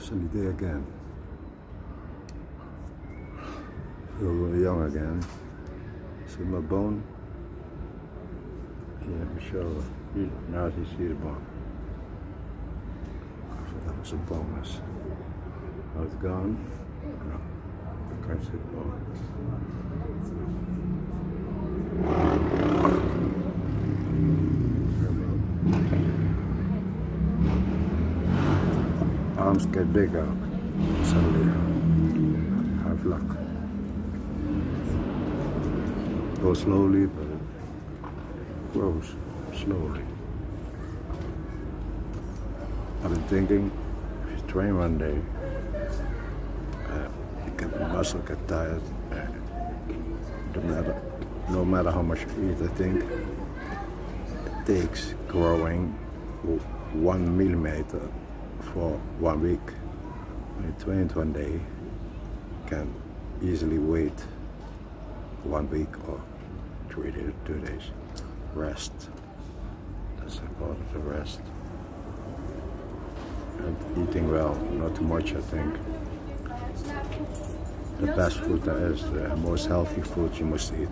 sunny day again. Feel young again. See my bone? Yeah, Michelle. Now you see the bone. I thought that was a bonus. Now it's gone. No, I can't see the bone. Arms get bigger suddenly. Have luck. Go slowly, but it grows slowly. I've been thinking, if you train one day, uh, you get muscle get tired. No matter, no matter how much you eat, I think it takes growing one millimeter for one week. Train one day, can easily wait one week or three days, two days. Rest. That's important to rest. And eating well, not too much I think. The best food there is, the most healthy food you must eat.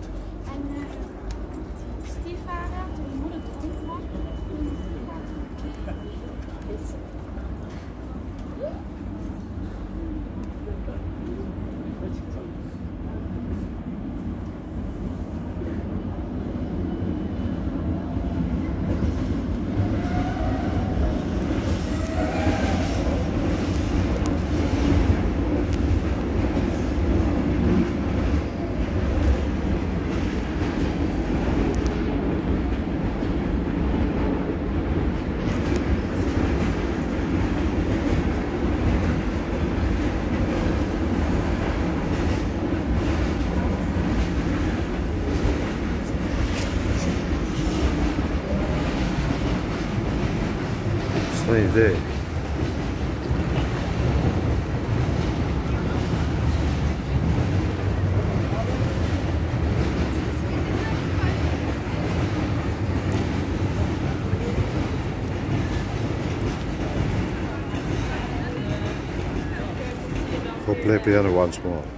Sunny day. Play piano once more.